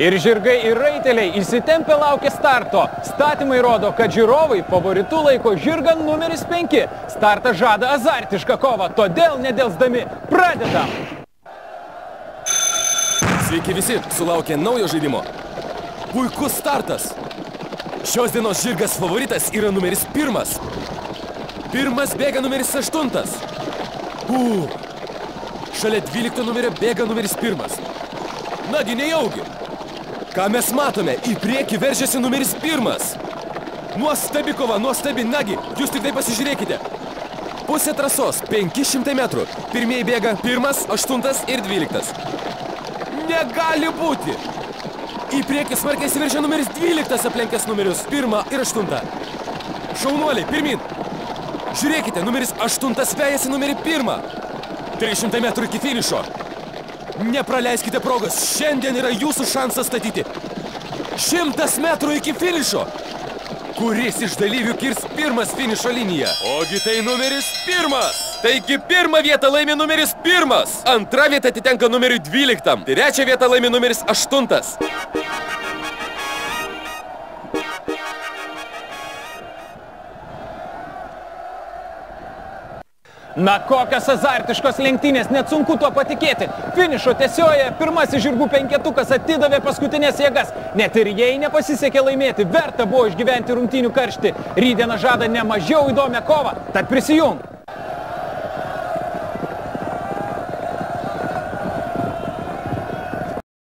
Ir žirgai ir raiteliai įsitempę laukia starto. Statymai rodo, kad žiūrovai favoritų laiko žirgą numeris 5. Startas žada azartišką kovą, todėl nedelsdami pradedam. Sveiki visi, sulaukė naujo žaidimo. Puikus startas. Šios dienos žirgas favoritas yra numeris pirmas. Pirmas bėga numeris aštuntas. Uu. Šalia 12 numerio bėga numeris pirmas. Nagi, nejaugi. Ką mes matome? Į priekį veržiasi numeris pirmas. Nuostabi kova, nuostabi. Nagi, jūs tik tai pasižiūrėkite. Pusė trasos, 500 metrų. Pirmieji bėga pirmas, aštuntas ir dvyliktas. Negali būti. Į priekį smarkiai įsiveržia numeris 12 aplenkęs numerius 1 ir 8. Šaunuoliai, pirmin. Žiūrėkite, numeris 8 vejasi numerį 1. 300 metrų iki finišo. Nepraleiskite progos, šiandien yra jūsų šansas statyti. 100 metrų iki finišo. Kuris iš dalyvių kirs pirmas finišo liniją? Ogi tai numeris pirmas. Taigi pirmą vietą laimi numeris pirmas. Antra vieta atitenka numeriui 12. Trečią vietą laimi numeris 8. Na kokios azartiškos lenktynės, net sunku tuo patikėti. Finišo tiesioje pirmasis žirgų penketukas atidavė paskutinės jėgas. Net ir jei nepasisekė laimėti, verta buvo išgyventi rungtynių karštį. Rydieną žada ne mažiau įdomią kovą, tad prisijung.